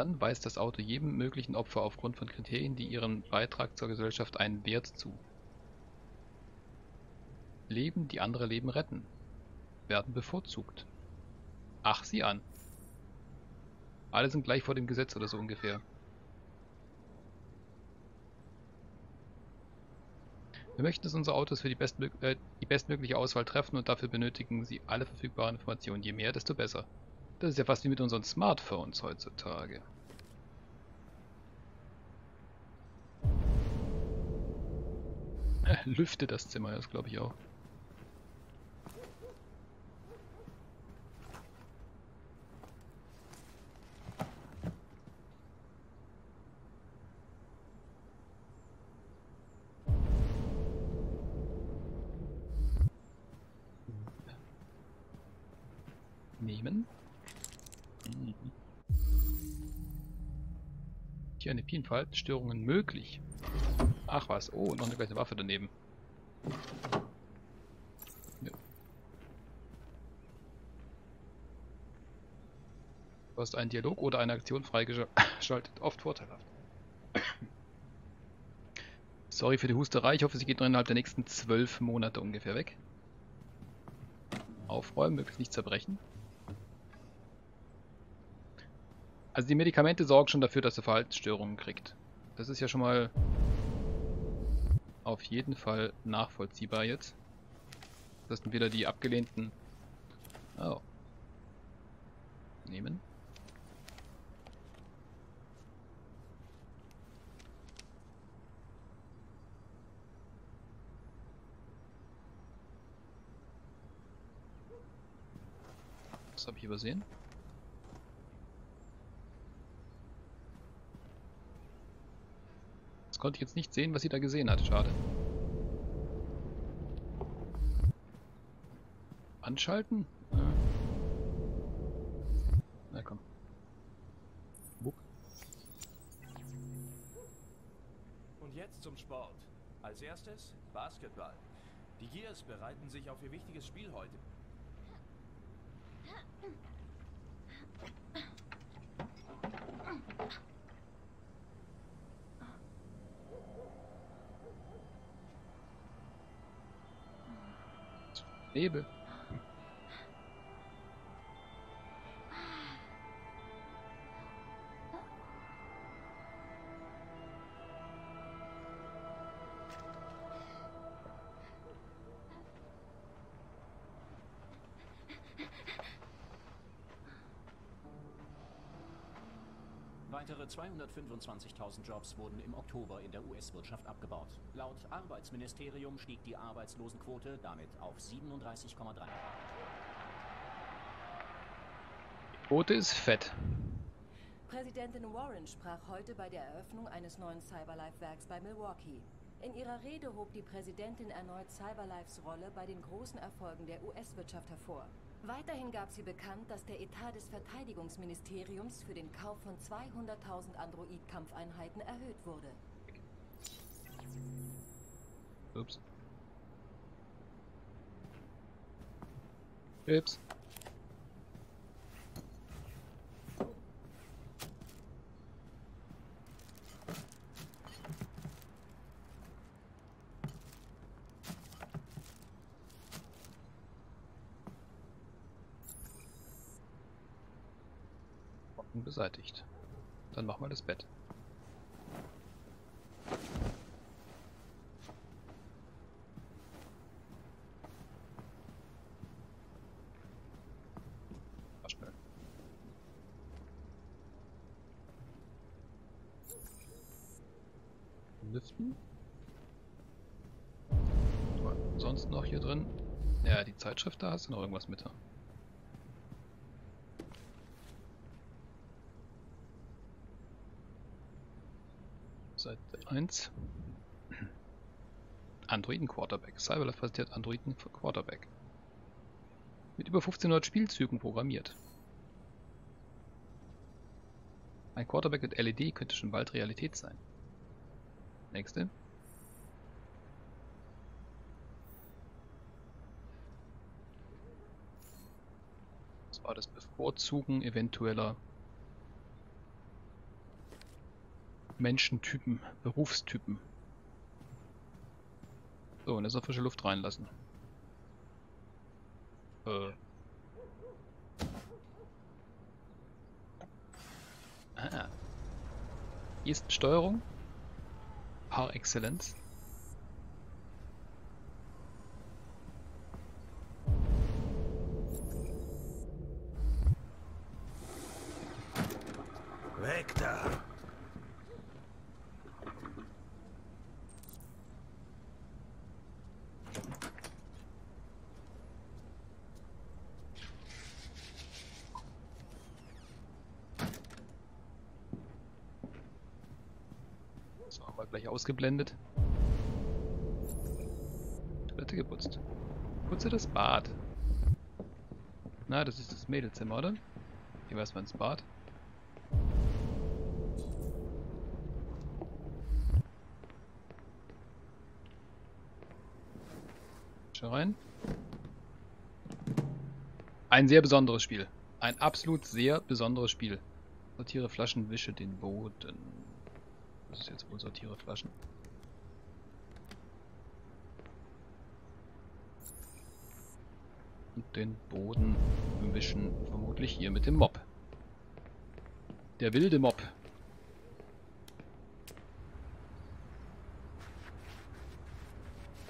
Dann weist das Auto jedem möglichen Opfer aufgrund von Kriterien, die ihren Beitrag zur Gesellschaft einen Wert zu. Leben, die andere Leben retten. Werden bevorzugt. Ach, sieh an. Alle sind gleich vor dem Gesetz oder so ungefähr. Wir möchten, dass unsere Autos für die, bestmög äh, die bestmögliche Auswahl treffen und dafür benötigen sie alle verfügbaren Informationen. Je mehr, desto besser. Das ist ja fast wie mit unseren Smartphones heutzutage. Lüfte das Zimmer, das glaube ich auch. Nehmen. Mhm. Hier eine Pinfalt. Störungen möglich. Ach was. Oh, noch eine gleiche Waffe daneben. Ja. Du hast einen Dialog oder eine Aktion freigeschaltet. Oft vorteilhaft. Sorry für die Husterei. Ich hoffe, sie geht noch innerhalb der nächsten zwölf Monate ungefähr weg. Aufräumen, möglichst nicht zerbrechen. Also die Medikamente sorgen schon dafür, dass er Verhaltensstörungen kriegt. Das ist ja schon mal auf jeden Fall nachvollziehbar jetzt. Das sind wieder die abgelehnten... Oh. Nehmen. Was habe ich übersehen? Konnte ich jetzt nicht sehen, was sie da gesehen hat. Schade. Anschalten? Na komm. Buck. Und jetzt zum Sport. Als erstes Basketball. Die Gears bereiten sich auf ihr wichtiges Spiel heute. Bieber. Weitere 225.000 Jobs wurden im Oktober in der US-Wirtschaft abgebaut. Laut Arbeitsministerium stieg die Arbeitslosenquote damit auf 37,3. Die Quote ist fett. Präsidentin Warren sprach heute bei der Eröffnung eines neuen Cyberlife-Werks bei Milwaukee. In ihrer Rede hob die Präsidentin erneut Cyberlifes Rolle bei den großen Erfolgen der US-Wirtschaft hervor. Weiterhin gab sie bekannt, dass der Etat des Verteidigungsministeriums für den Kauf von 200.000 Android-Kampfeinheiten erhöht wurde. Ups. Ups. Beseitigt. Dann machen wir das Bett. Lüften. Sonst noch hier drin. Ja, die Zeitschrift, da hast du noch irgendwas mit. Seite 1. Androiden Quarterback. Cyberlife basiert Androiden Quarterback. Mit über 1500 Spielzügen programmiert. Ein Quarterback mit LED könnte schon bald Realität sein. Nächste. Das war das Bevorzugen eventueller Menschentypen, Berufstypen. So, und jetzt noch frische Luft reinlassen. Äh. Ah. Hier ist Steuerung. Par Excellence. Weg da! Gleich ausgeblendet. Toilette geputzt. Putze das Bad. Na, das ist das Mädelzimmer, oder? Hier war erstmal ins Bad. Schau rein. Ein sehr besonderes Spiel. Ein absolut sehr besonderes Spiel. Sortiere Flaschen, wische den Boden. Das ist jetzt wohl sortiere Flaschen. Und den Boden wischen vermutlich hier mit dem Mob. Der wilde Mob.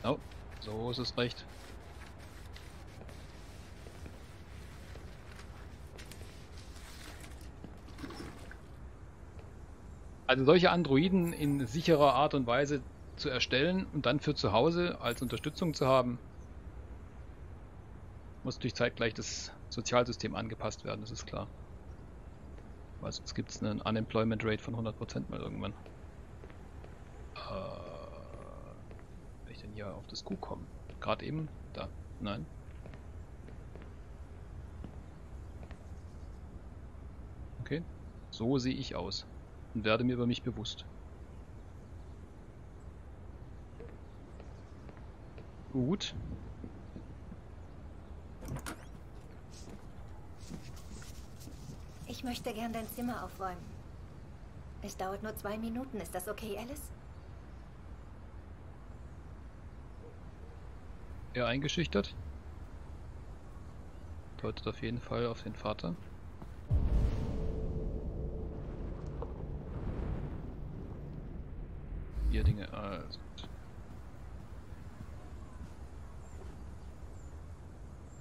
Oh, so ist es recht. Also solche Androiden in sicherer Art und Weise zu erstellen und dann für zu Hause als Unterstützung zu haben, muss durch zeitgleich das Sozialsystem angepasst werden, das ist klar. Weil sonst gibt es einen Unemployment Rate von 100% mal irgendwann. Äh, wenn ich denn hier auf das Q komme? Gerade eben? Da. Nein. Okay. So sehe ich aus und werde mir über mich bewusst. Gut. Ich möchte gern dein Zimmer aufräumen. Es dauert nur zwei Minuten. Ist das okay, Alice? Er eingeschüchtert. Deutet auf jeden Fall auf den Vater. Vier Dinge. Also.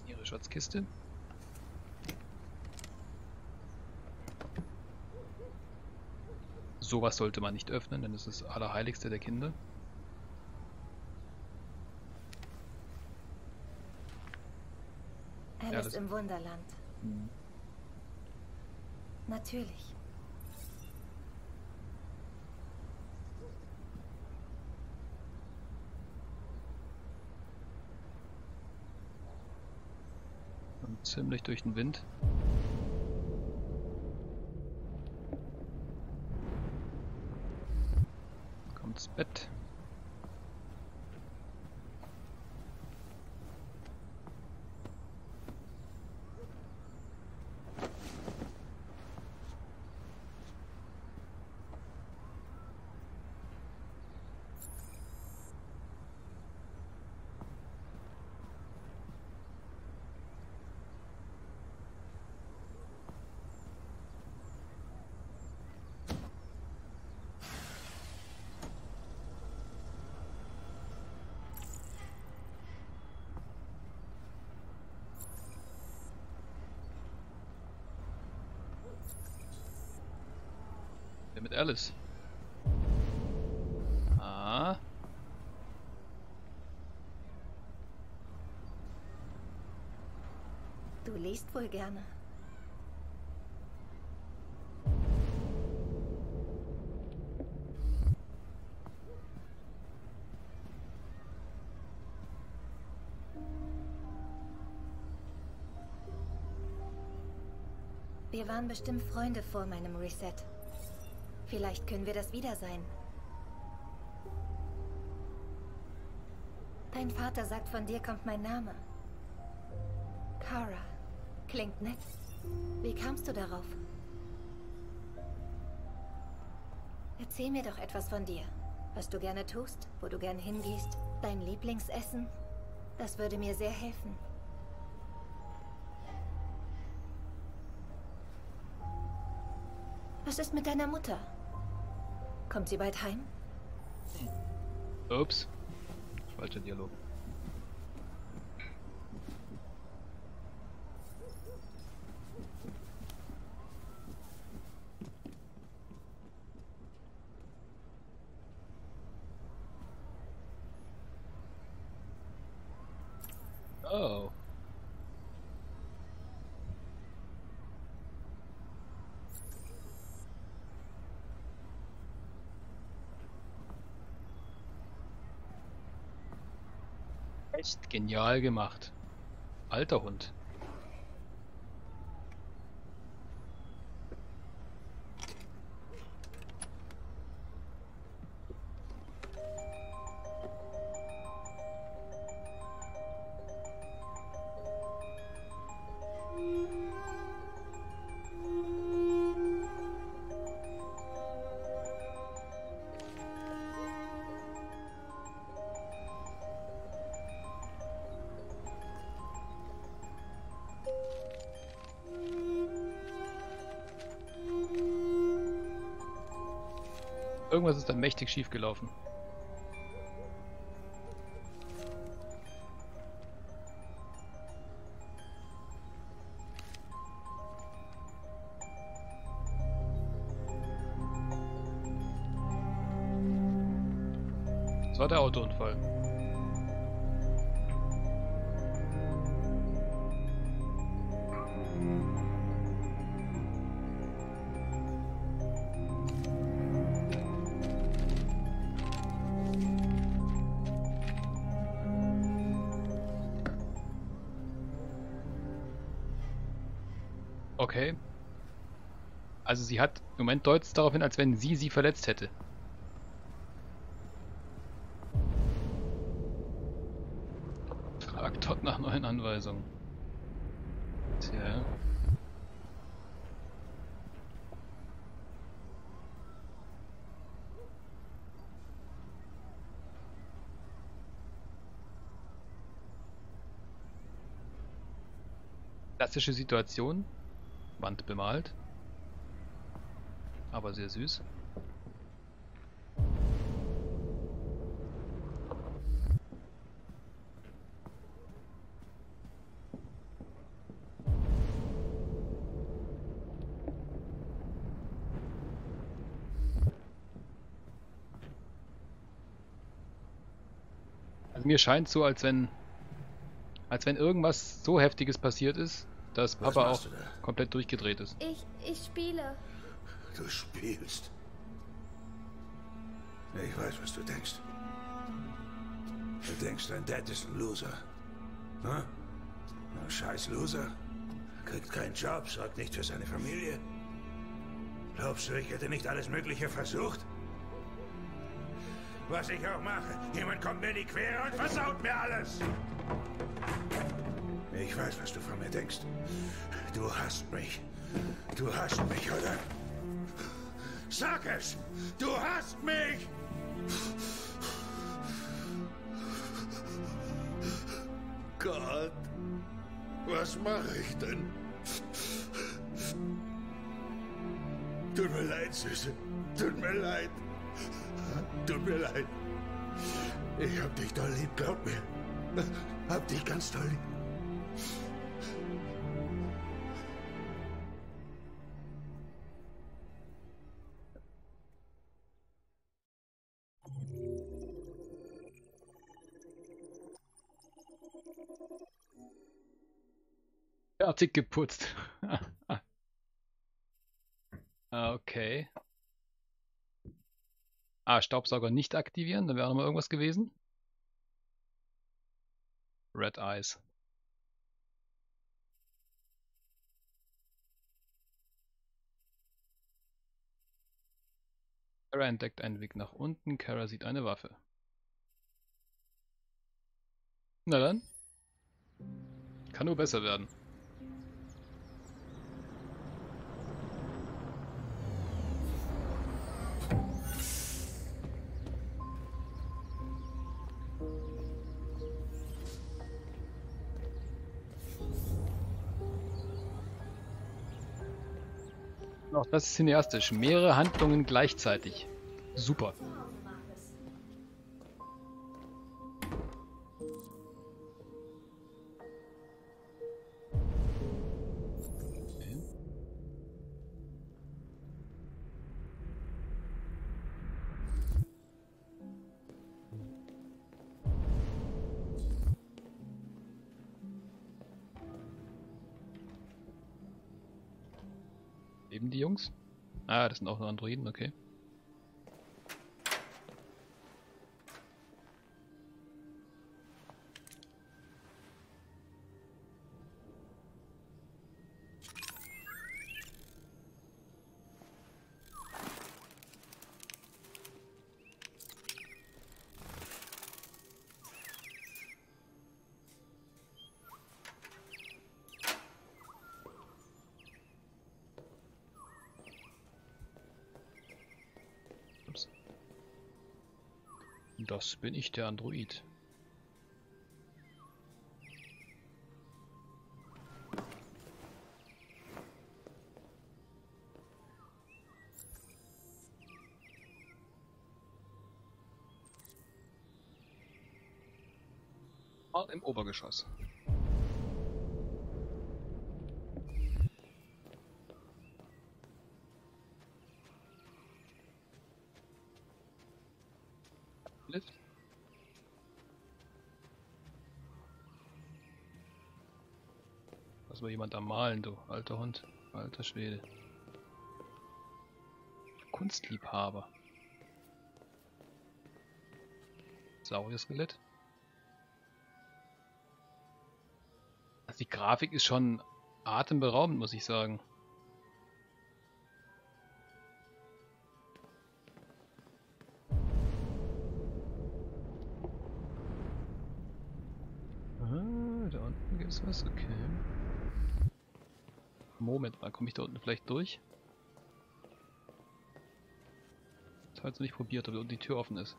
Ihre Schatzkiste. Sowas sollte man nicht öffnen, denn es ist das Allerheiligste der Kinder. Alice das- im Wunderland. Hm. Natürlich. Ziemlich durch den Wind. Kommt's Bett. Der mit Alice. Ah. Du liest wohl gerne. Wir waren bestimmt Freunde vor meinem Reset. Vielleicht können wir das wieder sein. Dein Vater sagt, von dir kommt mein Name. Kara. Klingt nett. Wie kamst du darauf? Erzähl mir doch etwas von dir. Was du gerne tust, wo du gern hingehst, dein Lieblingsessen. Das würde mir sehr helfen. Was ist mit deiner Mutter? Kommt sie bald heim? Ups. Falscher Dialog. Oh. Echt genial gemacht. Alter Hund. Irgendwas ist da mächtig schief Okay. Also sie hat, im Moment deutet es darauf hin, als wenn sie sie verletzt hätte. Fragt Todd nach neuen Anweisungen. Tja. Klassische Situation. Wand bemalt. Aber sehr süß. Also mir scheint so, als wenn als wenn irgendwas so heftiges passiert ist, dass Was Papa auch du da? komplett durchgedreht ist. Ich, ich spiele. Du spielst. Ich weiß, was du denkst. Du denkst, dein Dad ist ein Loser. Hm? Ein scheiß Loser. Kriegt keinen Job, sorgt nicht für seine Familie. Glaubst du, ich hätte nicht alles Mögliche versucht? Was ich auch mache, jemand kommt mir in die Quere und versaut mir alles. Ich weiß, was du von mir denkst. Du hasst mich. Du hasst mich, oder? Sag es! Du hasst mich! Gott, was mache ich denn? Tut mir leid, Süße. Tut mir leid. Tut mir leid. Ich hab dich doll lieb, glaub mir. Hab dich ganz doll lieb. Fertig geputzt. Ah, okay. Ah, Staubsauger nicht aktivieren, da wäre noch mal irgendwas gewesen. Red Eyes. Kara entdeckt einen Weg nach unten. Kara sieht eine Waffe. Na dann. Kann nur besser werden. Auch das ist cineastisch. Mehrere Handlungen gleichzeitig. Super. Leben die Jungs? Ah, das sind auch nur Androiden, okay. Bin ich, der Android. Mal im Obergeschoss. Mal jemand am Malen, du alter Hund. Alter Schwede. Kunstliebhaber. Saurier-Skelett. Also die Grafik ist schon atemberaubend, muss ich sagen. Ah, da unten gibt's was, okay. Moment mal, komme ich da unten vielleicht durch? Das habe ich noch nicht probiert, ob die Tür offen ist.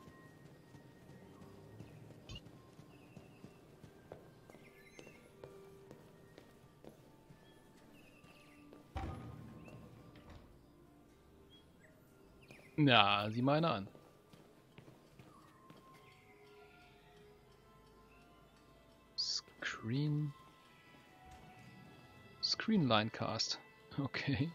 Ja, sieh mal einer an. Screen. Green line cast. Okay.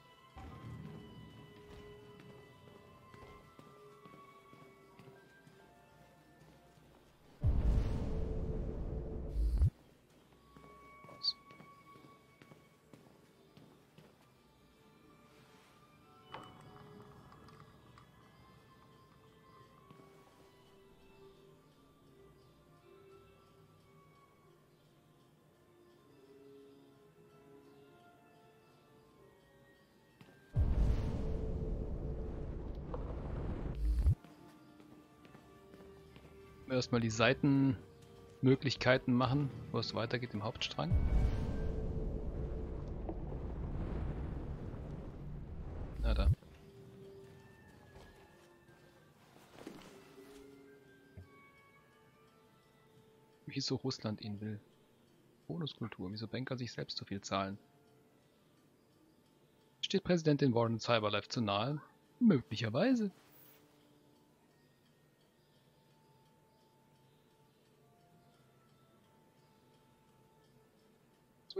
Erstmal die Seitenmöglichkeiten machen, wo es weitergeht im Hauptstrang. Na da. Wieso Russland ihn will. Bonuskultur. Wieso Banker sich selbst so viel zahlen? Steht Präsidentin Warren Cyberlife zu nahe? Möglicherweise.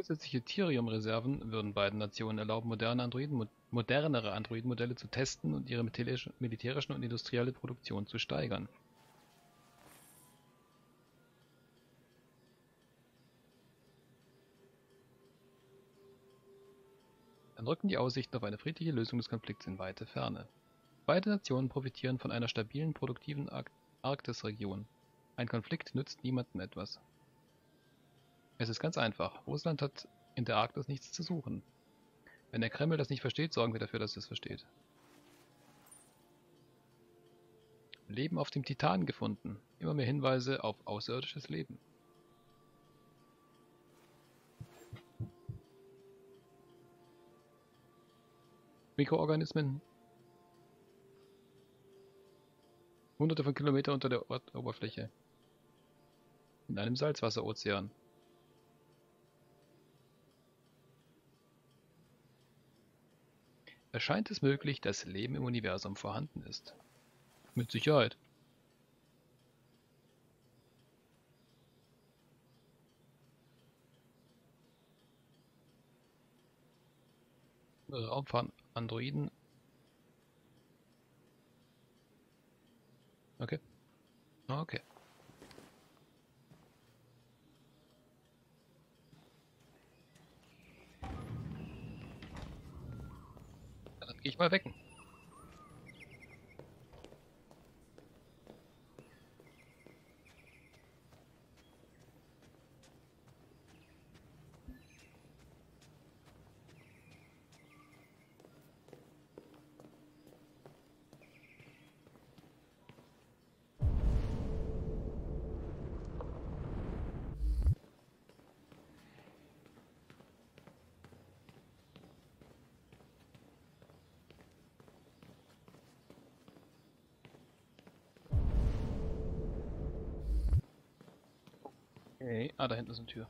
Zusätzliche Thirium-Reserven würden beiden Nationen erlauben, moderne Androiden, modernere Android-Modelle zu testen und ihre militärischen und industrielle Produktion zu steigern. Dann rücken die Aussichten auf eine friedliche Lösung des Konflikts in weite Ferne. Beide Nationen profitieren von einer stabilen, produktiven Ar Arktisregion. Ein Konflikt nützt niemandem etwas. Es ist ganz einfach. Russland hat in der Arktis nichts zu suchen. Wenn der Kreml das nicht versteht, sorgen wir dafür, dass es versteht. Leben auf dem Titan gefunden. Immer mehr Hinweise auf außerirdisches Leben. Mikroorganismen. Hunderte von Kilometern unter der Erdoberfläche. In einem Salzwasserozean. Erscheint es möglich, dass Leben im Universum vorhanden ist. Mit Sicherheit. Raumfahren Androiden. Okay. Okay. Ja, Dann gehe ich mal wecken. Okay. Ah, da hinten ist eine Tür.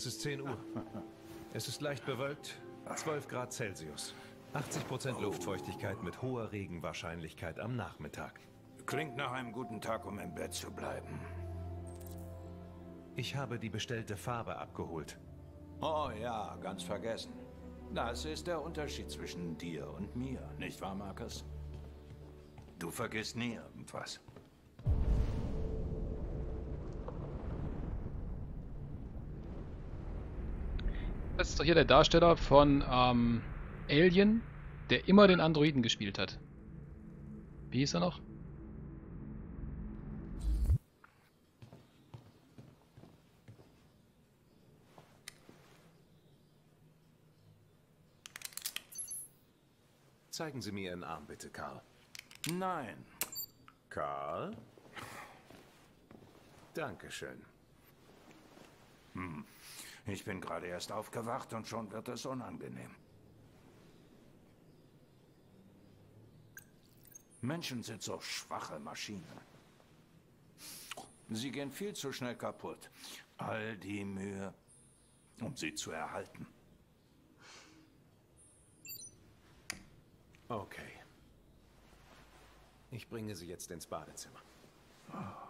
Es ist 10 Uhr. Es ist leicht bewölkt, 12 Grad Celsius. 80% Luftfeuchtigkeit mit hoher Regenwahrscheinlichkeit am Nachmittag. Klingt nach einem guten Tag, um im Bett zu bleiben. Ich habe die bestellte Farbe abgeholt. Oh ja, ganz vergessen. Das ist der Unterschied zwischen dir und mir, nicht wahr, Markus? Du vergisst nie irgendwas. Das ist doch hier der Darsteller von ähm, Alien, der immer den Androiden gespielt hat. Wie hieß er noch? Zeigen Sie mir Ihren Arm bitte, Karl. Nein. Karl? Dankeschön. Ich bin gerade erst aufgewacht und schon wird es unangenehm. Menschen sind so schwache Maschinen. Sie gehen viel zu schnell kaputt. All die Mühe, um sie zu erhalten. Okay. Ich bringe Sie jetzt ins Badezimmer. Okay.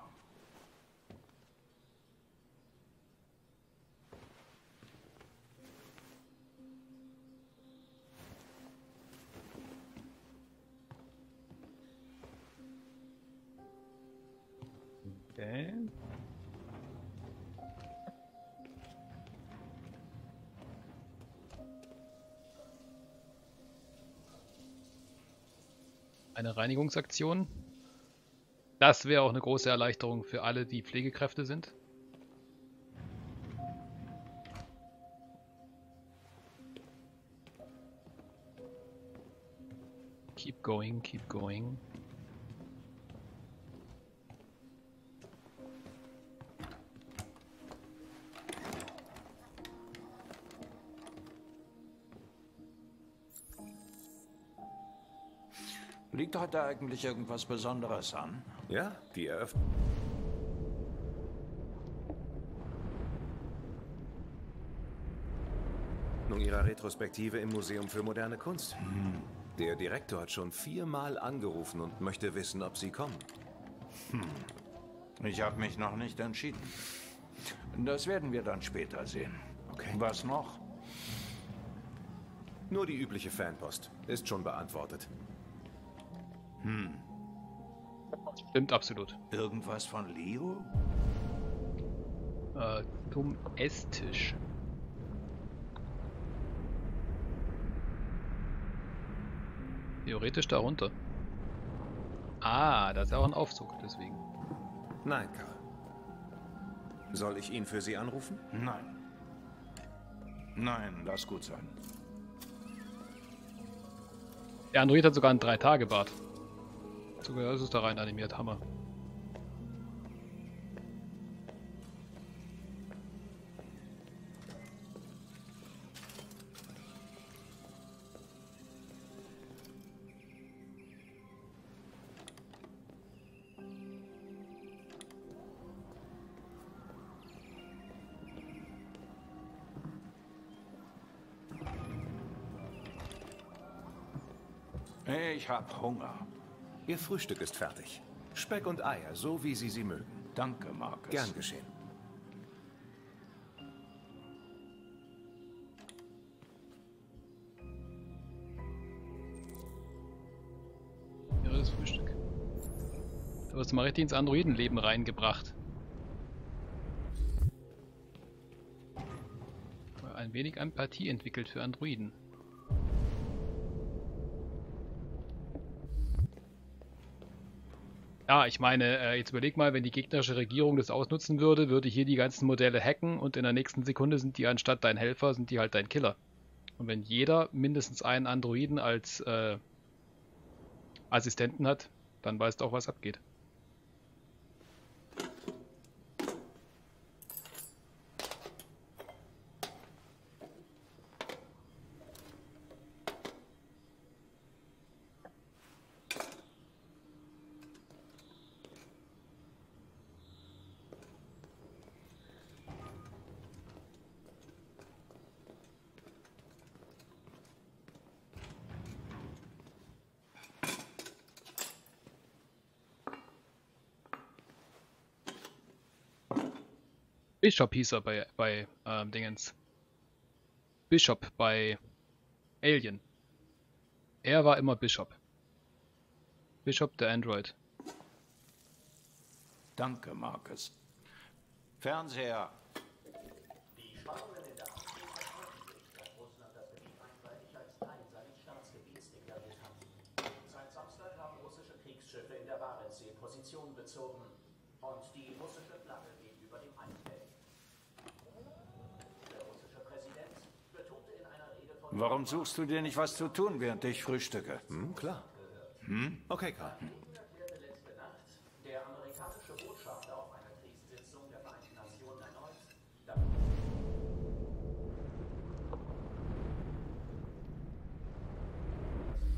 Eine Reinigungsaktion. Das wäre auch eine große Erleichterung für alle, die Pflegekräfte sind. Keep going, keep going. Liegt heute eigentlich irgendwas Besonderes an? Ja, die Eröffnung. Ihrer Retrospektive im Museum für moderne Kunst. Der Direktor hat schon viermal angerufen und möchte wissen, ob Sie kommen. Ich habe mich noch nicht entschieden. Das werden wir dann später sehen. Okay. Was noch? Nur die übliche Fanpost. Ist schon beantwortet. Stimmt absolut. Irgendwas von Leo? Äh, zum Esstisch. Theoretisch da runter. Ah, da ist ja auch ein Aufzug, deswegen. Nein, Karl. Soll ich ihn für Sie anrufen? Nein. Nein, lass gut sein. Der Android hat sogar einen 3-Tage-Bart. Sogar das ist da rein animiert, Hammer. Ich hab Hunger. Ihr Frühstück ist fertig. Speck und Eier, so wie Sie sie mögen. Danke, Marcus. Gern geschehen. Irres Frühstück. Du mal richtig ins Androidenleben reingebracht. Ein wenig Empathie entwickelt für Androiden. Ja, ich meine, äh, jetzt überleg mal, wenn die gegnerische Regierung das ausnutzen würde, würde hier die ganzen Modelle hacken und in der nächsten Sekunde sind die anstatt dein Helfer, sind die halt dein Killer. Und wenn jeder mindestens einen Androiden als äh, Assistenten hat, dann weißt du auch, was abgeht. Bishop hieß er bei, bei ähm, Dingens. Bishop bei Alien. Er war immer Bishop. Bishop der Android. Danke, Marcus. Fernseher. Die Spannungen in der Arktis verschärfen sich, da Russland das Gebiet einseitig als Teil seines Staatsgebiets deklariert hat. Seit Samstag haben russische Kriegsschiffe in der Barentssee Position bezogen und die russische Flagge gegenüber dem Eisfeld. Der russische Präsident betonte in einer Rede von Warum suchst du dir nicht was zu tun, während ich frühstücke? Hm, klar. Hm? Okay, Karl. dass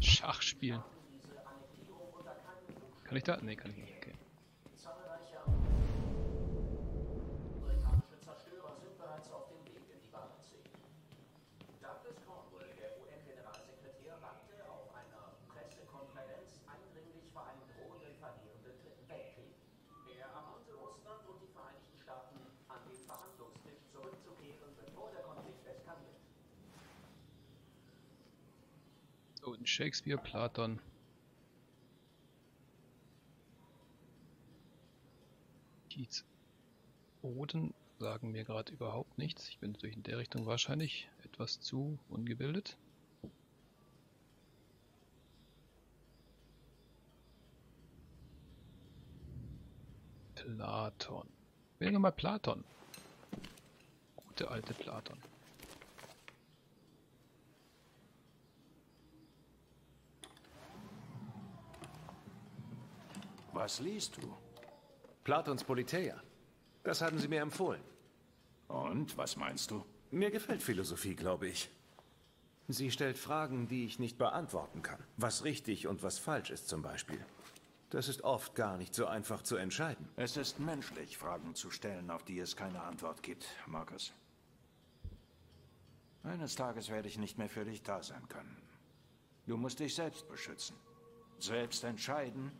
Schach spielen. Kann ich da? Nee, kann ich nicht. Okay. zahlreiche amerikanische Zerstörer sind bereits auf dem Weg in die Barentssee. Douglas Cornwall, der UN-Generalsekretär, warnte auf einer Pressekonferenz eindringlich vor einem drohenden verheerenden Dritten Weltkrieg. Er ermahnte Russland und die Vereinigten Staaten, an den Verhandlungstisch zurückzukehren, bevor der Konflikt eskaliert. So, in Shakespeare, Platon. Keats. Oden sagen mir gerade überhaupt nichts. Ich bin natürlich in der Richtung wahrscheinlich etwas zu ungebildet. Platon. Wähle mal Platon. Gute alte Platon. Was liest du? Platons Politeia. Das haben Sie mir empfohlen. Und, was meinst du? Mir gefällt Philosophie, glaube ich. Sie stellt Fragen, die ich nicht beantworten kann. Was richtig und was falsch ist zum Beispiel. Das ist oft gar nicht so einfach zu entscheiden. Es ist menschlich, Fragen zu stellen, auf die es keine Antwort gibt, Marcus. Eines Tages werde ich nicht mehr für dich da sein können. Du musst dich selbst beschützen. Selbst entscheiden,